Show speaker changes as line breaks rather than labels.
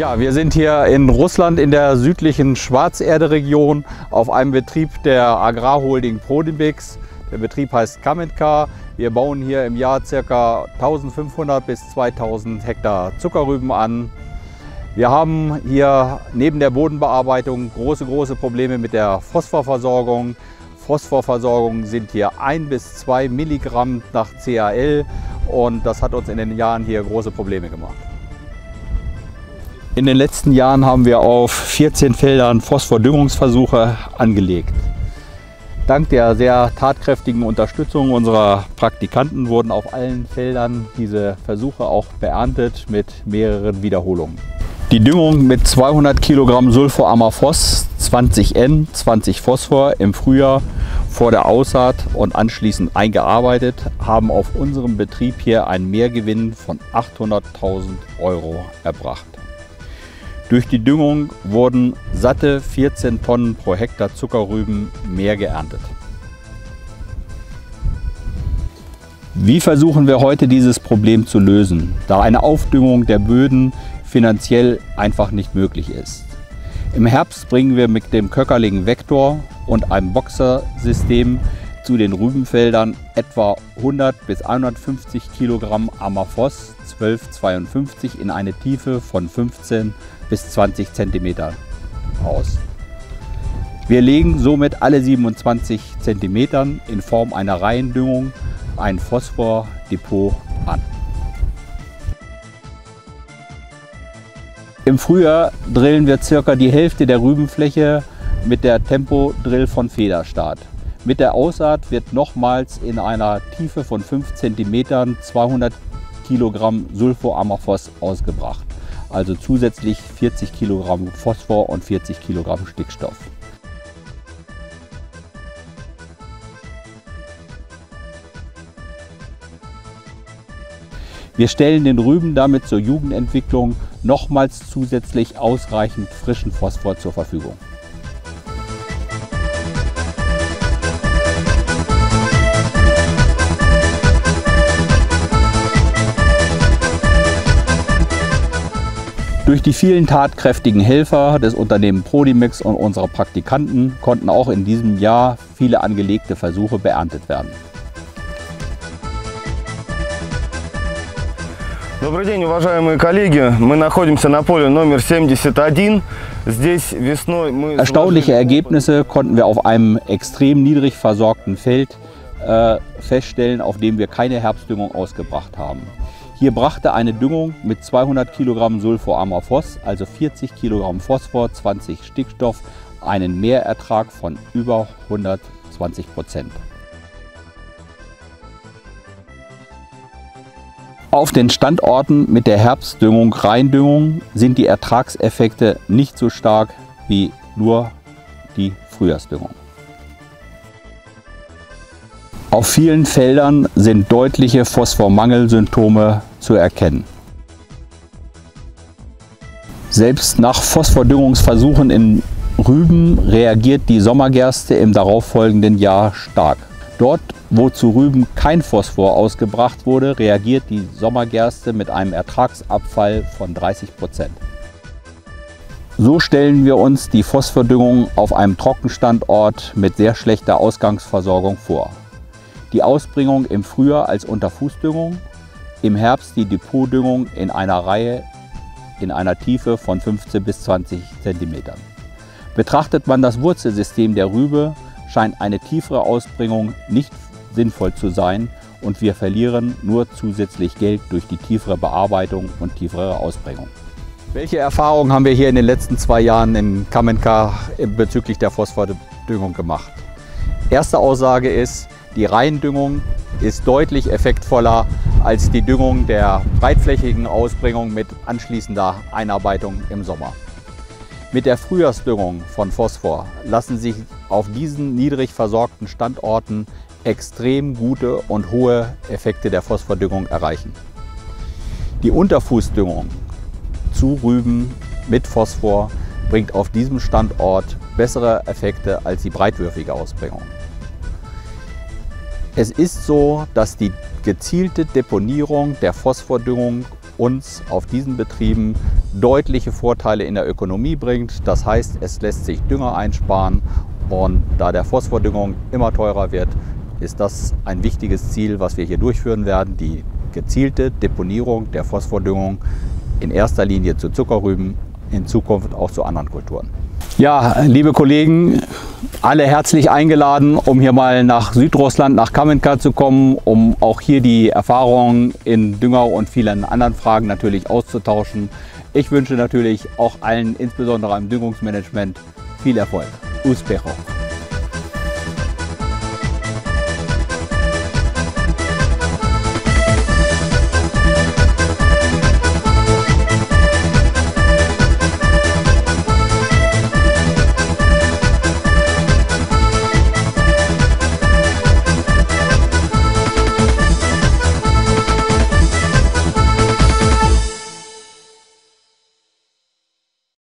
Ja, wir sind hier in Russland in der südlichen Schwarzerde-Region auf einem Betrieb der Agrarholding Prodibix. Der Betrieb heißt Kamenka. Wir bauen hier im Jahr ca. 1500 bis 2000 Hektar Zuckerrüben an. Wir haben hier neben der Bodenbearbeitung große, große Probleme mit der Phosphorversorgung. Phosphorversorgung sind hier 1 bis 2 Milligramm nach CAL und das hat uns in den Jahren hier große Probleme gemacht. In den letzten Jahren haben wir auf 14 Feldern Phosphordüngungsversuche angelegt. Dank der sehr tatkräftigen Unterstützung unserer Praktikanten wurden auf allen Feldern diese Versuche auch beerntet mit mehreren Wiederholungen. Die Düngung mit 200 Kilogramm Sulforamorphos, 20 N, 20 Phosphor im Frühjahr vor der Aussaat und anschließend eingearbeitet, haben auf unserem Betrieb hier einen Mehrgewinn von 800.000 Euro erbracht. Durch die Düngung wurden satte 14 Tonnen pro Hektar Zuckerrüben mehr geerntet. Wie versuchen wir heute dieses Problem zu lösen, da eine Aufdüngung der Böden finanziell einfach nicht möglich ist? Im Herbst bringen wir mit dem Köckerling Vektor und einem Boxersystem zu den Rübenfeldern etwa 100 bis 150 Kilogramm Amaphos 1252 in eine Tiefe von 15 bis 20 cm aus. Wir legen somit alle 27 cm in Form einer Reihendüngung ein Phosphordepot Im Frühjahr drillen wir circa die Hälfte der Rübenfläche mit der Tempo-Drill von Federstart. Mit der Aussaat wird nochmals in einer Tiefe von 5 cm 200 Kilogramm Sulfoamorphos ausgebracht, also zusätzlich 40 Kilogramm Phosphor und 40 Kilogramm Stickstoff. Wir stellen den Rüben damit zur Jugendentwicklung nochmals zusätzlich ausreichend frischen Phosphor zur Verfügung. Durch die vielen tatkräftigen Helfer des Unternehmens Prodimix und unserer Praktikanten konnten auch in diesem Jahr viele angelegte Versuche beerntet werden.
Добрый день, уважаемые коллеги. Мы находимся на поле номер 71. Здесь весной мы...
Erstaunliche Ergebnisse konnten wir auf einem extrem niedrig versorgten Feld äh, feststellen, auf dem wir keine Herbstdüngung ausgebracht haben. Hier brachte eine Düngung mit 200 Kilogramm Sulforamorphos, also 40 Kilogramm Phosphor, 20 Stickstoff, einen Mehrertrag von über 120 Prozent. Auf den Standorten mit der Herbstdüngung Reindüngung sind die Ertragseffekte nicht so stark wie nur die Frühjahrsdüngung. Auf vielen Feldern sind deutliche Phosphormangelsymptome zu erkennen. Selbst nach Phosphordüngungsversuchen in Rüben reagiert die Sommergerste im darauffolgenden Jahr stark. Dort, wo zu Rüben kein Phosphor ausgebracht wurde, reagiert die Sommergerste mit einem Ertragsabfall von 30 Prozent. So stellen wir uns die Phosphordüngung auf einem Trockenstandort mit sehr schlechter Ausgangsversorgung vor die Ausbringung im Frühjahr als Unterfußdüngung, im Herbst die Depotdüngung in einer Reihe in einer Tiefe von 15 bis 20 cm. Betrachtet man das Wurzelsystem der Rübe, scheint eine tiefere Ausbringung nicht sinnvoll zu sein und wir verlieren nur zusätzlich Geld durch die tiefere Bearbeitung und tiefere Ausbringung. Welche Erfahrungen haben wir hier in den letzten zwei Jahren in Kamenka bezüglich der Phosphordüngung gemacht? Erste Aussage ist, die Reindüngung ist deutlich effektvoller als die Düngung der breitflächigen Ausbringung mit anschließender Einarbeitung im Sommer. Mit der Frühjahrsdüngung von Phosphor lassen sich auf diesen niedrig versorgten Standorten extrem gute und hohe Effekte der Phosphordüngung erreichen. Die Unterfußdüngung zu Rüben mit Phosphor bringt auf diesem Standort bessere Effekte als die breitwürfige Ausbringung. Es ist so, dass die gezielte Deponierung der Phosphordüngung uns auf diesen Betrieben deutliche Vorteile in der Ökonomie bringt. Das heißt, es lässt sich Dünger einsparen und da der Phosphordüngung immer teurer wird, ist das ein wichtiges Ziel, was wir hier durchführen werden, die gezielte Deponierung der Phosphordüngung in erster Linie zu Zuckerrüben, in Zukunft auch zu anderen Kulturen. Ja, liebe Kollegen, alle herzlich eingeladen, um hier mal nach Südrussland, nach Kamenka zu kommen, um auch hier die Erfahrungen in Dünger und vielen anderen Fragen natürlich auszutauschen. Ich wünsche natürlich auch allen, insbesondere im Düngungsmanagement, viel Erfolg. Uspecho.